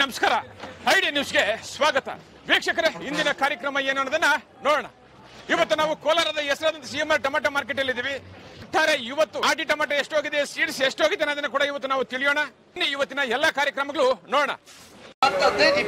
ನಮಸ್ಕಾರ. ಐಡಿ ನ್ಯೂಸ್ಗೆ ಸ್ವಾಗತ. ವೀಕ್ಷಕರೇ, ಇಂದಿನ ಕಾರ್ಯಕ್ರಮ ಏನು ಅನ್ನೋದನ್ನ ನೋಡೋಣ. ಇವತ್ತು ನಾವು ಕೋಲಾರದ ಹೆಸರಾದಂತ ಸಿಎಂಆರ್ ಟೊಮೆಟೊ ಮಾರ್ಕೆಟ್ ಅಲ್ಲಿ ಇದ್ದೀವಿ ಒಟ್ಟಾರೆ ಇವತ್ತು ಆಟಿ ಟೊಮೆಟೊ ಎಷ್ಟೋಗಿದೆ ಸೀಡ್ಸ್ ಎಷ್ಟೋಗಿದೆ ಅನ್ನೋದನ್ನ ಕೂಡ ಇವತ್ತು ನಾವು ತಿಳಿಯೋಣ. ಇನ್ನು ಇವತ್ತಿನ ಎಲ್ಲಾ ಕಾರ್ಯಕ್ರಮಗಳು ನೋಡೋಣ. ಇಪ್ಪತ್ತೈದು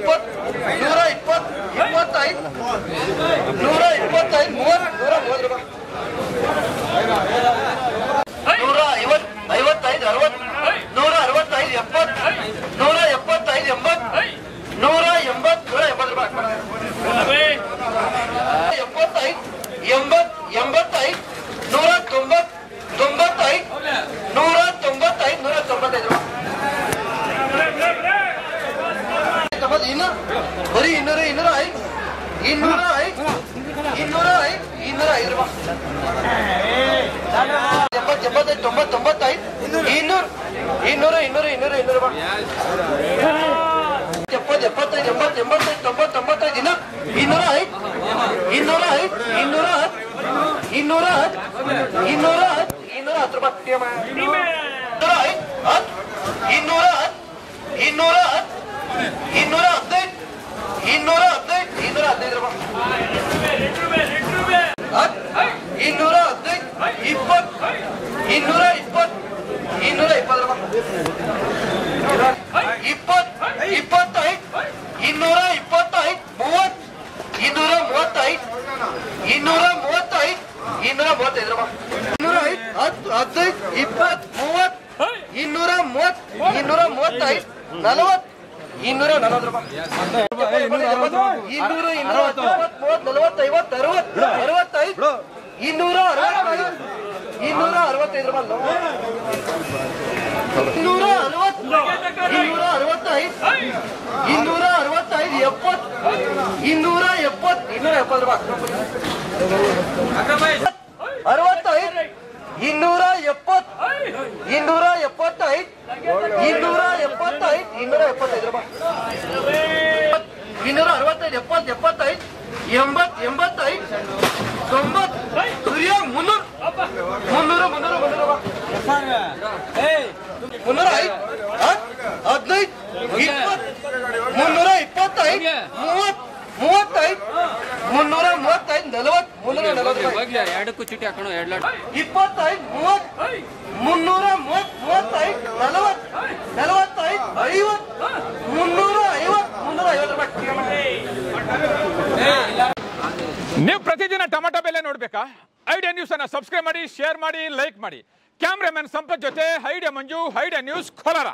ತಮ್ಮದು ಇನ್ನು ಬರೀ ಇನ್ನೂರ ಇನ್ನೂರ ಐದು ಇನ್ನೂರ ಐದು ಇನ್ನೂರ ಐದು ಇನ್ನೂರ ಐದು ರೂಪಾಯಿ ಎಪ್ಪತ್ತು ಎಪ್ಪತ್ತೈದು ತೊಂಬತ್ತು ತೊಂಬತ್ತೈದು ಇನ್ನೂರು ಇನ್ನೂರ ಇನ್ನೂರ ಇನ್ನೂರ ಇನ್ನೂರು ರೂಪಾಯಿ ಎಪ್ಪತ್ತು ಎಪ್ಪತ್ತೈದು ಎಂಬತ್ತು ಎಂಬತ್ತೈದು ತೊಂಬತ್ತು ತೊಂಬತ್ತೈದು ಇನ್ನು ಇನ್ನೂರ ಐದು ಇನ್ನೂರ ಐದು ಇನ್ನೂರ ಹತ್ತು ಇನ್ನೂರ ಹತ್ತು ಇನ್ನೂರ ಹತ್ತು ಇನ್ನೂರ ಹತ್ತು ರೂಪಾಯಿ ಇನ್ನೂರ ಐದು ಹತ್ತು ಇನ್ನೂರ ಹತ್ತು ಇನ್ನೂರ ಹತ್ತು ಇನ್ನೂರ ಹದಿನೈದು ಇನ್ನೂರ ಹದಿನೈದು ಇನ್ನೂರ ಹದಿನೈದು ರೂಪಾಯಿ ಹತ್ತು ಇನ್ನೂರ ಹದಿನೈದು ಇಪ್ಪತ್ತು ಇನ್ನೂರ ಇಪ್ಪತ್ತು ಇನ್ನೂರ ಇಪ್ಪತ್ತು ರೂಪಾಯಿ ಇಪ್ಪತ್ತು ಇಪ್ಪತ್ತೈದು ಇನ್ನೂರ ಇಪ್ಪತ್ತೈದು ಮೂವತ್ತು ಇನ್ನೂರ ಮೂವತ್ತೈದು ಇನ್ನೂರ ಮೂವತ್ತೈದು ಇನ್ನೂರ ಮೂವತ್ತೈದು ರೂಪಾಯಿ ಇನ್ನೂರ ಐದು ಹತ್ತು ಹದಿನೈದು ಇಪ್ಪತ್ತು ಮೂವತ್ತು ಇನ್ನೂರ ಮೂವತ್ತು ಇನ್ನೂರ ಮೂವತ್ತೈದು ನಲವತ್ತು ಇನ್ನೂರ ನಲವತ್ತು ಇನ್ನೂರ ಇನ್ನೂರ ಹತ್ತೊಂಬತ್ತು ಮೂವತ್ತು ನಲವತ್ತು ಐವತ್ತು ಅರವತ್ತು ಅರವತ್ತೈದು ಇನ್ನೂರ ಅರವತ್ತೈದು ಇನ್ನೂರ ಅರವತ್ತೈದು ರೂಪಾಯಿ ಇನ್ನೂರ ಅರವತ್ತು ಇನ್ನೂರ ಅರವತ್ತೈದು ಇನ್ನೂರ ಅರವತ್ತೈದು ಎಪ್ಪತ್ತು ಇನ್ನೂರ ಎಪ್ಪತ್ತು ಇನ್ನೂರ ಎಪ್ಪತ್ತು ರೂಪಾಯಿ. ಅರವತ್ತೈದು ಇನ್ನೂರ ಎಪ್ಪತ್ತು ಇನ್ನೂರ ಎಪ್ಪತ್ತೈದು ಇನ್ನೂರ ಎಪ್ಪತ್ತೈದು ಇನ್ನೂರ ಎಪ್ಪತ್ತೈದು ರೂಪಾಯಿ ಇನ್ನೂರ ಅರವತ್ತೈದು ಎಪ್ಪತ್ತು ಎಪ್ಪತ್ತೈದು ಎಂಬತ್ತು ಎಂಬತ್ತೈದು ತೊಂಬತ್ತು ಸೂರ್ಯ ಮುನ್ನೂರು ಮುನ್ನೂರು ಮುನ್ನೂರು ಮುನ್ನೂರು ರೂಪಾಯಿ ಮುನ್ನೂರ ಐದು ಹದಿನೈದು ಇಪ್ಪತ್ತು ಮುನ್ನೂರ ಇಪ್ಪತ್ತೈದು ಮೂವತ್ತು ಮೂವತ್ತೈದು ಮುನ್ನೂರ ಮೂವತ್ತೈದು ನಲವತ್ತು ಮುನ್ನೂರ ನಲವತ್ತು ರೂಪಾಯಿ ಹೋಗ್ಲಿ ಎರಡಕ್ಕೂ ಚೀಟಿ ಹಾಕೋಣ ಎರಡು ಲಾಟ್ ಇಪ್ಪತ್ತೈದು ಮೂವತ್ತು ಮುನ್ನೂರ ಮೂವತ್ತು ಮೂವತ್ತೈದು ನೀವು ಪ್ರತಿದಿನ ಟೊಮೆಟೊ ಬೆಲೆ ನೋಡ್ಬೇಕಾ? ಐಡಿಯಾ ನ್ಯೂಸ್ ಅನ್ನ ಸಬ್ಸ್ಕ್ರೈಬ್ ಮಾಡಿ ಶೇರ್ ಮಾಡಿ ಲೈಕ್ ಮಾಡಿ. ಕ್ಯಾಮ್ರಾಮನ್ ಸಂಪತ್ ಜೊತೆ, Idea Manju, Idea news Kolar.